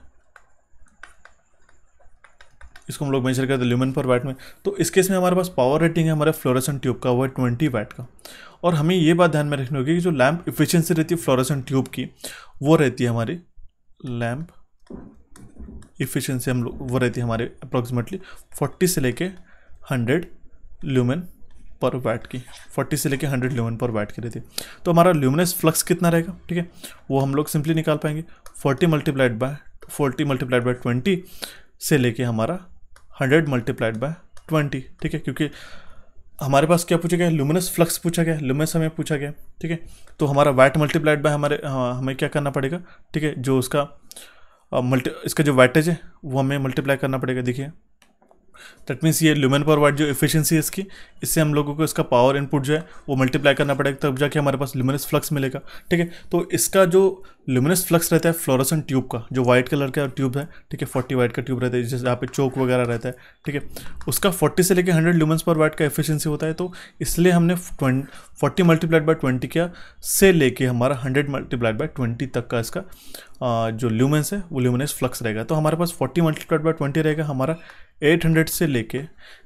इसको हम लोग मेजर करते हैं ल्यूमिन पर वाट में। तो इस केस में हमारे पास पावर रेटिंग है, हमारे फ्लोरेसेंट ट्यूब का, वो है ट्वेंटी वाट का। और हमें ये बात ध्यान में रखनी होगी कि जो लैम्प इफिशियंसी रहती है फ्लोरेसेंट ट्यूब की, वो रहती है हमारी लैम्प इफ़िशेंसी हम लोग, वो रहती है हमारे अप्रॉक्सीमेटली फोर्टी से लेके हंड्रेड ल्यूमेन पर वैट की फोर्टी से लेके हंड्रेड ल्यूमेन पर वैट की रहती है। तो हमारा ल्यूमिनस फ्लक्स कितना रहेगा ठीक है? वो हम लोग सिंपली निकाल पाएँगे। Forty multiplied by forty multiplied by twenty से लेके हमारा हंड्रेड मल्टीप्लाइड बाय ट्वेंटी ठीक है? क्योंकि हमारे पास क्या पूछा गया ल्यूमिनस फ्लक्स पूछा गया ल्यूमिनस हमें पूछा गया ठीक है? तो हमारा वैट मल्टीप्लाइड बाय हमारे हाँ, हमें क्या करना पड़ेगा ठीक है? जो उसका मल्टी इसका जो वैटेज है वो हमें मल्टीप्लाई करना पड़ेगा देखिए। दैट मीन्स ये ल्यूमेन पर वाट जो एफिशिएंसी है इसकी, इससे हम लोगों को इसका पावर इनपुट जो है, वो मल्टीप्लाई करना पड़ेगा तब जाके हमारे पास ल्यूमिनस फ्लक्स मिलेगा, ठीक है? तो इसका जो ल्यूमिनस फ्लक्स रहता है फ्लोरोसन ट्यूब का, जो वाइट कलर का ट्यूब है, ठीक है? फोर्टी वाइट का ट्यूब रहता है, जैसे यहाँ पे चौक वगैरह रहता है, ठीक है? उसका फोर्टी से लेकर हंड्रेड ल्यूमेंस पर वाइट का एफिशिएंसी होता है तो इसलिए हमने फोर्टी मल्टीप्लाइड बाई ट्वेंटी किया, से लेके हमारा हंड्रेड मल्टीप्लाइड बाई ट्वेंटी तक का इसका जो ल्यूमेंस है, वो ल्यूमिनस फ्लक्स रहेगा। तो हमारे पास फोर्टी मल्टीप्लाइड बाई ट्वेंटी रहेगा हमारा। एट हंड्रेड से लेके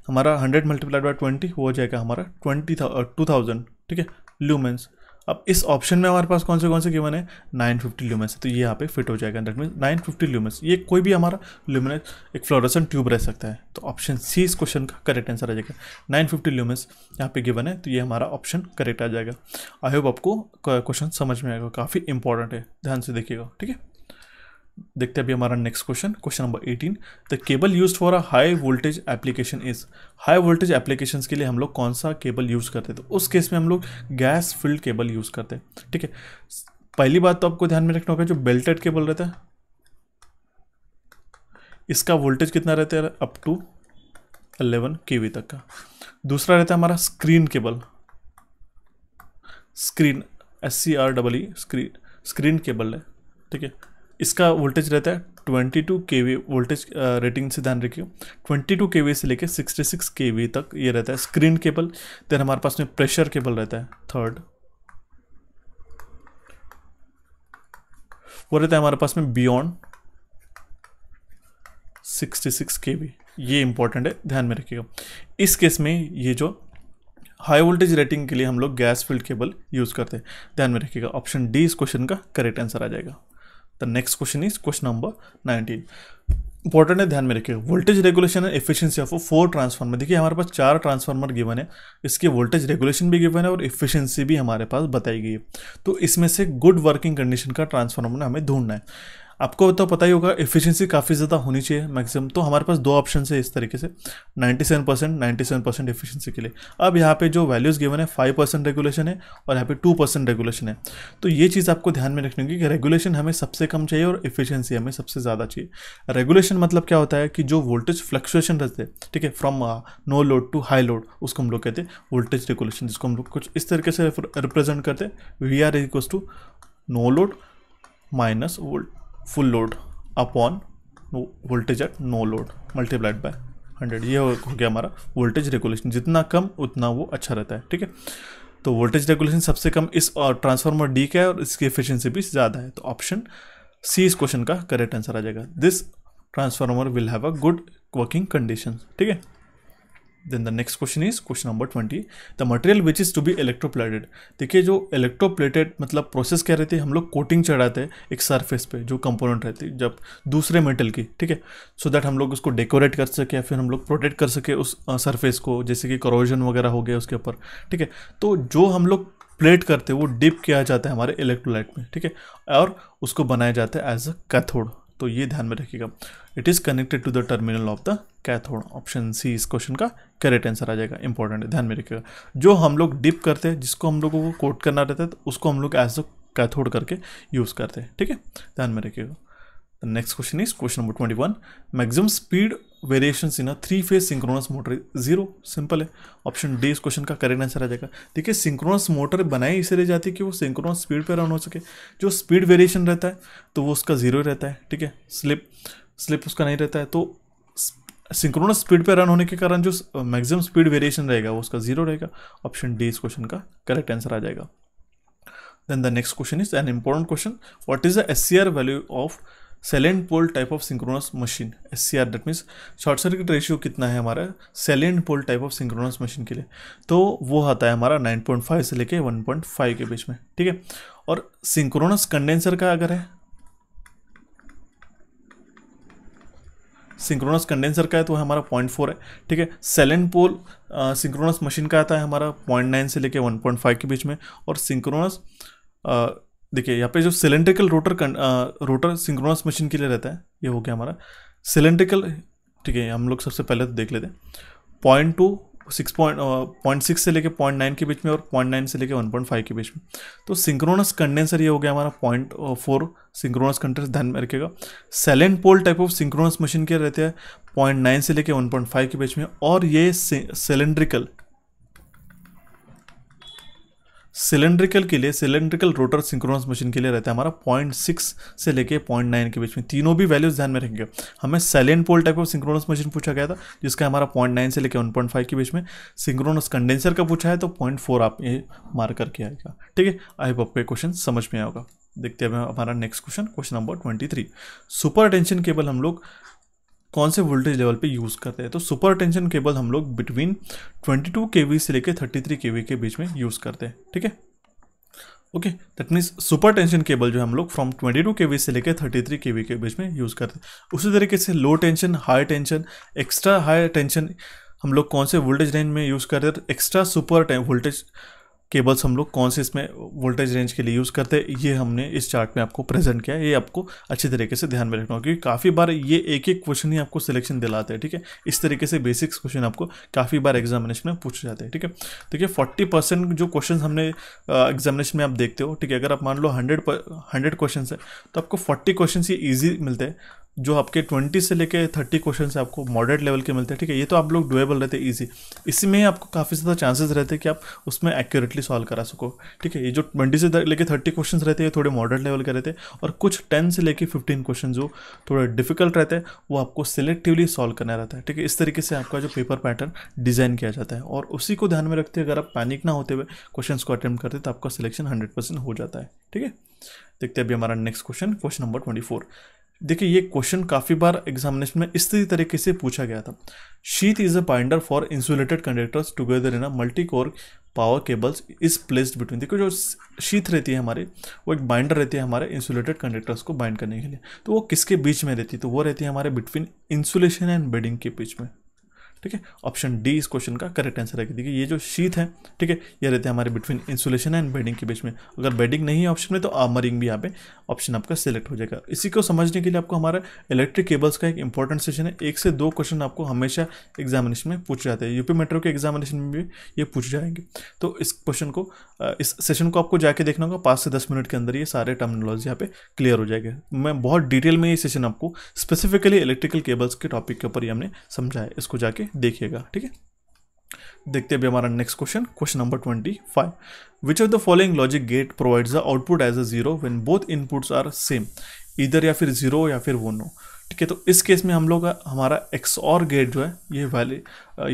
हमारा हंड्रेड मल्टीप्लाइड बाई ट्वेंटी हो जाएगा हमारा ट्वेंटी टू थाउज़ेंड ठीक है? ल्यूमेंस अब इस ऑप्शन में हमारे पास कौन से कौन से गिवन है? 950 फिफ्टी ल्यूमेंस तो ये यहाँ पे फिट हो जाएगा। दैट मीन्स 950 फिफ्टी ल्यूमेंस ये कोई भी हमारा ल्यूमिनस एक फ्लोरेसेंट ट्यूब रह सकता है। तो ऑप्शन सी इस क्वेश्चन का करेक्ट आंसर आ जाएगा। 950 फिफ्टी ल्यूमेंस यहाँ पे गिवन है। तो ये हमारा ऑप्शन करेक्ट आ जाएगा। आई होप आपको क्वेश्चन समझ में आएगा। काफ़ी इंपॉर्टेंट है। ध्यान से देखिएगा। ठीक है? देखते हैं अभी हमारा next question question number 18 the cable used for a high voltage application is high voltage applications के लिए हम लोग कौन सा केबल यूज़ करते हैं तो उस केस में हम लोग गैस फिल्ड केबल यूज़ करते हैं, ठीक है? पहली बात तो आपको ध्यान में रखना होगा, जो बेल्टेड केबल रहता है, इसका वोल्टेज कितना रहता है? अप टू 11 केवी तक का। दूसरा रहता है हमारा screen cable screen S C R double E screen screen cable है, ठीक है? इसका वोल्टेज रहता है twenty two K V voltage rating से ध्यान रखिए ट्वेंटी टू के वी से सिक्सटी सिक्स के वी तक ये रहता है स्क्रीन केबल देन हमारे पास में प्रेशर केबल रहता है थर्ड वो रहता है हमारे पास में beyond sixty six K V ये इंपॉर्टेंट है, ध्यान में रखिएगा इस केस में ये जो हाई वोल्टेज रेटिंग के लिए हम लोग गैस फ़ील्ड केबल यूज़ करते हैं, ध्यान में रखिएगा। ऑप्शन डी इस क्वेश्चन का करेक्ट आंसर आ जाएगा। The next question is question number nineteen important है, ध्यान में रखिए। Voltage regulation and efficiency of four transformer देखिए, हमारे पास चार ट्रांसफार्मर गिवन है। इसके वोल्टेज रेगुलेशन भी गिवन है और एफिशिएंसी भी हमारे पास बताई गई है। तो इसमें से गुड वर्किंग कंडीशन का ट्रांसफार्मर हमें ढूंढना है। आपको तो पता ही होगा एफिशिएंसी काफ़ी ज़्यादा होनी चाहिए मैक्सिमम तो हमारे पास दो ऑप्शन है इस तरीके से 97 percent ninety seven percent efficiency के लिए। अब यहाँ पे जो वैल्यूज़ गिवन है फाइव परसेंट रेगुलेशन है और यहाँ पे टू परसेंट रेगुलेशन है। तो ये चीज़ आपको ध्यान में रखनी होगी कि रेगुलेशन हमें सबसे कम चाहिए और एफिशियंसी हमें सबसे ज़्यादा चाहिए। रेगुलेशन मतलब क्या होता है कि जो वोल्टेज फ्लक्चुएशन रहते हैं, ठीक है from no load to high load उसको हम लोग कहते हैं वोल्टेज रेगुलेशन जिसको हम लोग कुछ इस तरीके से रिप्रेजेंट करते हैं। V R equals to no load minus volt full load upon voltage at no load multiplied by hundred. ये हो गया हमारा वोल्टेज रेगुलेशन। जितना कम, उतना वो अच्छा रहता है, ठीक है? तो वोल्टेज रेगुलेशन सबसे कम इस और ट्रांसफार्मर डी का है और इसकी एफिशिएंसी भी ज़्यादा है। तो ऑप्शन सी इस क्वेश्चन का करेक्ट आंसर आ जाएगा। This transformer will have a good working condition ठीक है? Then the next question is question number twenty the material which is to be electroplated देखिए, जो इलेक्ट्रोप्लेटेड मतलब प्रोसेस क्या रहती है हम लोग कोटिंग चढ़ाते हैं एक सरफेस पे, जो कंपोनेंट रहती है, जब दूसरे मेटल की, ठीक है? सो दैट हम लोग उसको डेकोरेट कर सके या फिर हम लोग प्रोटेक्ट कर सके उस सरफेस को, जैसे कि करोजन वगैरह हो गया उसके ऊपर, ठीक है? तो जो हम लोग प्लेट करते हैं, वो डिप किया जाता है हमारे इलेक्ट्रोलाइट में, ठीक है? और उसको बनाया जाता है एज अ कैथोड तो ये ध्यान में रखिएगा। It is connected to the terminal of the cathode option C इस क्वेश्चन का करेक्ट आंसर आ जाएगा। इंपॉर्टेंट है, ध्यान में रखिएगा। जो हम लोग डिप करते हैं, जिसको हम लोगों को कोट करना रहता है तो उसको हम लोग एज अ कैथोड करके यूज़ करते हैं। ठीक है? ध्यान में रखिएगा। Next question is question number twenty one maximum speed variation in three phase synchronous motor zero simple है। ऑप्शन डी इस क्वेश्चन का करेक्ट आंसर आ जाएगा। देखिए सिंक्रोनस मोटर बनाई इसलिए जाती है कि वो सिंक्रोनस स्पीड पर रन हो सके। जो स्पीड वेरिएशन रहता है तो वो उसका ज़ीरो रहता है, ठीक है? स्लिप स्लिप उसका नहीं रहता है। तो सिंक्रोनस स्पीड पर रन होने के कारण जो मैक्सिमम स्पीड वेरिएशन रहेगा, वो उसका ज़ीरो रहेगा। ऑप्शन डी इस क्वेश्चन का करेक्ट आंसर आ जाएगा। Then the next question is an important question what is the S C R value of salient pole type of synchronous machine S C R that means short circuit ratio कितना है हमारा? Salient pole type of synchronous machine के लिए। तो वो आता है हमारा 9.5 से लेके 1.5 के बीच में, ठीक है? और सिंक्रोनस कंडेंसर का अगर है? सिंक्रोनस कंडेंसर का है तो हमारा पॉइंट फोर है, ठीक है? सेलेंट पोल सिंक्रोनस मशीन का आता है हमारा पॉइंट नाइन से लेके वन पॉइंट फाइव के बीच में, और सिंक्रोनस देखिए, यहाँ पे जो cylindrical rotor rotor synchronous machine के लिए रहता है, ये हो गया हमारा। सिलेंड्रिकल ठीक है, हम लोग सबसे पहले तो देख लेते हैं। Point two six point point six से लेके पॉइंट नाइन के बीच में और पॉइंट नाइन से लेके वन पॉइंट फाइव के बीच में। तो सिंक्रोनस कंडेंसर ये हो गया हमारा पॉइंट फोर सिंक्रोनस कंडेंसर ध्यान में रखेगा salient pole type of synchronous machine के रहते हैं पॉइंट नाइन से लेके वन पॉइंट फाइव के बीच में। और ये सिलेंड्रिकल सिलेंड्रिकल के लिए, सिलेंड्रिकल रोटर सिंक्रोनस मशीन के लिए रहता है हमारा पॉइंट सिक्स से लेके पॉइंट नाइन के बीच में। तीनों भी वैल्यूज़ ध्यान में रखेंगे हमें salient pole type of synchronous machine पूछा गया था, जिसका हमारा पॉइंट नाइन से लेकर वन पॉइंट फाइव के बीच में सिंक्रोनस कंडेंसर का पूछा है तो पॉइंट फोर आप ये मार करके आएगा। ठीक है? आई होप आपको क्वेश्चन समझ में आएगा देखते हैं हमारा next question question number twenty three super tension cable हम लोग कौन से वोल्टेज लेवल पे यूज़ करते हैं? तो सुपर टेंशन केबल हम लोग बिटवीन 22 केवी से लेकर 33 केवी के बीच में यूज़ करते हैं, ठीक है? Okay that means super tension cable जो हम लोग फ्रॉम 22 के से लेकर 33 के के बीच में यूज़ करते हैं। उसी तरीके से low tension high tension extra high tension हम लोग कौन से वोल्टेज रेंज में यूज़ करते हैं? एक्स्ट्रा सुपर वोल्टेज केबल्स हम लोग कौन से इसमें वोल्टेज रेंज के लिए यूज़ करते हैं, ये हमने इस चार्ट में आपको प्रेजेंट किया है। ये आपको अच्छी तरीके से ध्यान में रखना होगा क्योंकि काफ़ी बार ये एक एक क्वेश्चन ही आपको सिलेक्शन दिलाते हैं, ठीक है? इस तरीके से बेसिक्स क्वेश्चन आपको काफ़ी बार एग्जामिनेशन में पूछे जाते हैं, ठीक है? देखिए फोर्टी परसेंट जो क्वेश्चन हमने एग्जामिनेशन में आप देखते हो, ठीक है? अगर आप मान लो हंड्रेड हंड्रेड क्वेश्चन है तो आपको फोर्टी क्वेश्चन ये ईजी मिलते हैं। जो आपके ट्वेंटी से लेके थर्टी क्वेश्चन आपको मॉडरेट लेवल के मिलते हैं, ठीक है? ये तो आप लोग डुएबल रहते हैं ईजी इसी में आपको काफ़ी ज़्यादा चांसेस रहते हैं कि आप उसमें एक्यूरेटली सॉल्व करा सको, ठीक है? ये जो ट्वेंटी से लेके थर्टी क्वेश्चन रहते हैं थोड़े मॉडरेट लेवल के रहते हैं और कुछ टेन से लेके फिफ्टीन क्वेश्चन जो थोड़े डिफ़िकल्ट रहते हैं वो आपको सिलेक्टिवली सॉल्व करना रहता है, ठीक है? इस तरीके से आपका जो पेपर पैटर्न डिज़ाइन किया जाता है और उसी को ध्यान में रखते अगर आप पैनिक ना होते हुए क्वेश्चन को अटैम्प्ट करते तो आपका सिलेक्शन हंड्रेड हो जाता है, ठीक है? देखते हैं अभी हमारा next question question number twenty देखिए, ये क्वेश्चन काफ़ी बार एग्जामिनेशन में इस तरीके से पूछा गया था। Sheath is a binder for insulated conductors together in a multi core power cables is placed between देखो जो शीत रहती है हमारे, वो एक बाइंडर रहती है हमारे इंसुलेटेड कंडक्टर्स को बाइंड करने के लिए। तो वो किसके बीच में रहती है? तो वो रहती है हमारे बिटवीन इंसुलेशन एंड बेडिंग के बीच में। ठीक है? ऑप्शन डी इस क्वेश्चन का करेक्ट आंसर है। देखिए, ये जो शीत है, ठीक है, ये रहते हैं हमारे बिटवीन इंसुलेशन एंड बेडिंग के बीच में। अगर बेडिंग नहीं है ऑप्शन में तो आर्मरिंग भी यहाँ पे ऑप्शन आपका सिलेक्ट हो जाएगा। इसी को समझने के लिए आपको हमारा इलेक्ट्रिक केबल्स का एक इंपॉर्टेंट सेशन है। एक से दो क्वेश्चन आपको हमेशा एग्जामिनेशन में पूछ जाते हैं। यूपी मेट्रो के एग्जामिनेशन में भी ये पूछ जाएँगे। तो इस क्वेश्चन को इस सेशन को आपको जाके देखना होगा। पाँच से दस मिनट के अंदर ये सारे टर्मिनोलॉजी यहाँ पे क्लियर हो जाएगा। मैं बहुत डिटेल में ये सेशन आपको स्पेसिफिकली इलेक्ट्रिकल केबल्स के टॉपिक के ऊपर ही हमने समझाया इसको जाके देखिएगा, ठीक है? देखते हैं हमारा next question question number twenty five which of the following logic gate provides the output as a zero when both inputs are same इधर या फिर ज़ीरो या फिर वो नो ठीक है? तो इस केस में हम लोग, हमारा एक्स और गेट जो है, ये वैली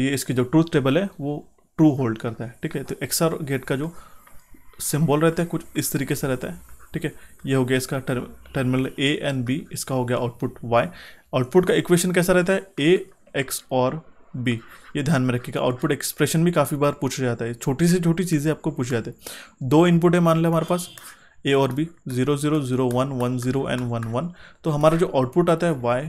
ये इसकी जो ट्रूथ टेबल है, वो ट्रू होल्ड करता है, ठीक है? तो एक्स और गेट का जो सिंबल रहता है, कुछ इस तरीके से रहता है, ठीक है? ये हो गया इसका टर्मिनल ए एंड बी इसका हो गया आउटपुट वाई आउटपुट का इक्वेशन कैसा रहता है? ए एक्स और बी ये ध्यान में रखिएगा। आउटपुट एक्सप्रेशन भी काफ़ी बार पूछा जाता है। छोटी से छोटी चीज़ें आपको पूछे जाते हैं। दो इनपुट है मान लें हमारे पास। ए और B zero zero zero one one zero and one one तो हमारा जो आउटपुट आता है वाई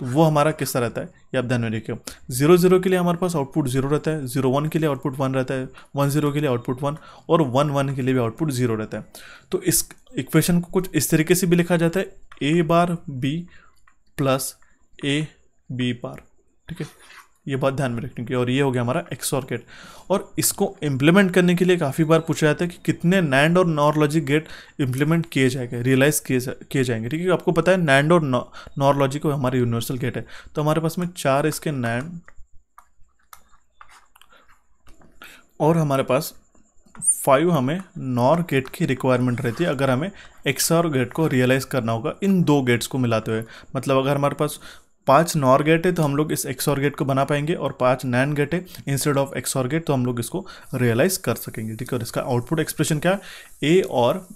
तो वो हमारा किस तरह रहता है? ये आप ध्यान में रखिए ज़ीरो ज़ीरो के लिए हमारे पास आउटपुट ज़ीरो रहता है। ज़ीरो वन के लिए आउटपुट वन रहता है। वन ज़ीरो के लिए आउटपुट वन और वन वन के लिए भी आउटपुट ज़ीरो रहता है। तो इस इक्वेशन को कुछ इस तरीके से भी लिखा जाता है। A bar B plus A B bar ठीक है? ये बात ध्यान में रखने की और ये हो गया हमारा एक्सॉर गेट और इसको इम्प्लीमेंट करने के लिए काफ़ी बार पूछा जाता है कि कितने नैंड और नॉर लॉजिक गेट इम्प्लीमेंट किए जाएँगे रियलाइज़ किए जा, किए जाएँगे ठीक है? आपको पता है नैंड और नॉर लॉजिक हमारे यूनिवर्सल गेट है। तो हमारे पास में चार इसके नैंड और हमारे पास फाइव हमें नॉर गेट की रिक्वायरमेंट रहती है। अगर हमें एक्सआर गेट को रियलाइज़ करना होगा इन दो गेट्स को मिलाते हुए मतलब अगर हमारे पास पाँच नॉर गेट है तो हम लोग इस एक्सॉर गेट को बना पाएँगे और पाँच नैन गेट है इंस्टेड ऑफ़ एक्सॉर गेट तो हम लोग इसको रियलाइज़ कर सकेंगे, ठीक है? और इसका आउटपुट एक्सप्रेशन क्या ए और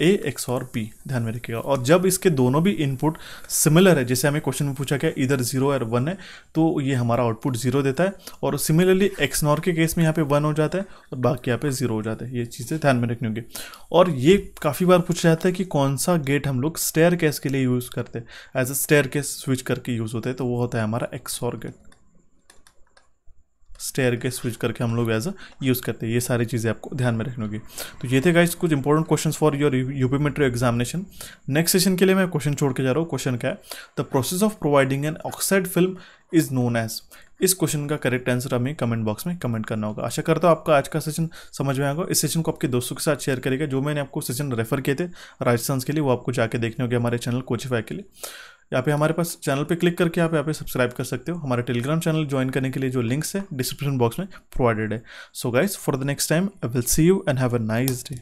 ए एक्स और बी ध्यान में रखिएगा। और जब इसके दोनों भी इनपुट सिमिलर है, जैसे हमें क्वेश्चन में पूछा गया, इधर ज़ीरो और वन है तो ये हमारा आउटपुट ज़ीरो देता है। और सिमिलरली एक्स नॉर के केस में यहाँ पे वन हो जाता है और बाकी यहाँ पे ज़ीरो हो जाता है। ये चीज़ें ध्यान में रखनी होंगी। और ये काफ़ी बार पूछा जाता है कि कौन सा गेट हम लोग स्टेयर केस के लिए यूज़ करते हैं। As a staircase switch करके यूज़ होता है तो वो होता है हमारा एक्स और गेट स्टेयर के स्विच करके हम लोग एज अ यूज़ करते हैं। ये सारी चीज़ें आपको ध्यान में रखनी होगी। तो ये थे गाइस कुछ important question for your UP metro examination next session के लिए मैं क्वेश्चन छोड़ के जा रहा हूँ। क्वेश्चन क्या है? The process of providing an oxide film is known as इस क्वेश्चन का करेक्ट आंसर हमें कमेंट बॉक्स में कमेंट करना होगा। आशा करता हूँ आपका आज का सेशन समझ में आएगा इस सेशन को आपके दोस्तों के साथ शेयर करेगा जो मैंने आपको सेशन रेफर किए थे राजस्थान के लिए, वो आपको जाके देखने होंगे हमारे चैनल कोचिफाई के लिए। यहाँ पे हमारे पास चैनल पे क्लिक करके आप यहाँ पे सब्सक्राइब कर सकते हो। हमारे टेलीग्राम चैनल ज्वाइन करने के लिए जो लिंक्स है डिस्क्रिप्शन बॉक्स में प्रोवाइडेड है। So guys for the next time I will see you and have a nice day